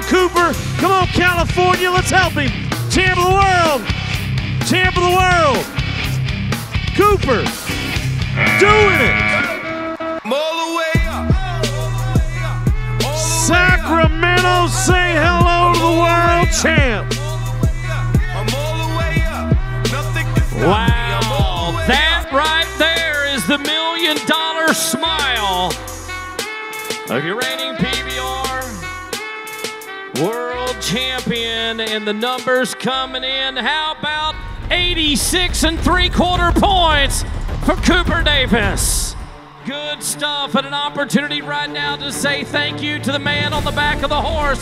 on, Cooper. Come on, California. Let's help him. Champ of the world. Champ of the world. Cooper. Doing it. All the way up. Sacramento, say hello to the world champ. Wow, that right there is the million dollar smile of your reigning PBR world champion, and the numbers coming in. How about 86 and three quarter points for Cooper Davis? Good stuff, and an opportunity right now to say thank you to the man on the back of the horse.